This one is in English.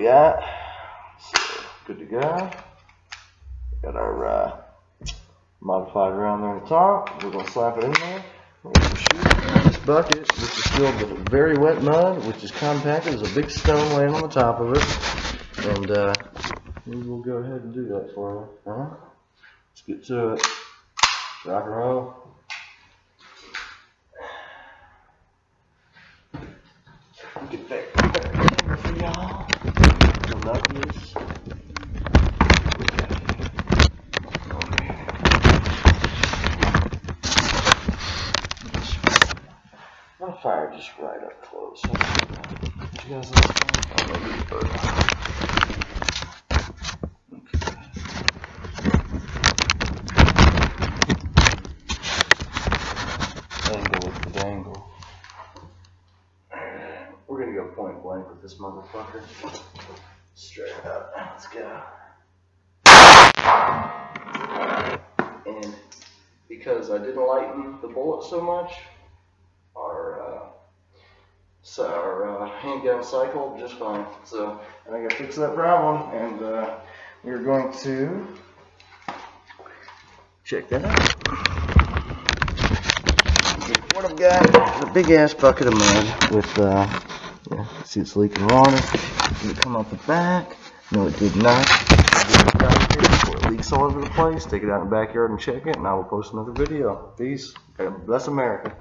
we at? So, good to go. Got our uh, modified round there on the top. We're gonna slap it in there. This bucket, which is filled with very wet mud, which is compacted. There's a big stone laying on the top of it, and uh, we will go ahead and do that for you. Huh? Let's get to it. Rock and roll. Get that y'all. Love. My fire just right up close. Did you guys like that? With the dangle. Gonna go point blank with this motherfucker. Straight up. Let's go. And because I didn't lighten the bullet so much, our uh, so our uh, handgun cycled just fine. So I I fixed that problem, and uh, we're going to check that out. What I've got is a big ass bucket of mud with, uh, yeah, see it's leaking water. Did it come out the back? No, it did not. It leaks all over the place. Take it out in the backyard and check it, and I will post another video. Peace. Bless America.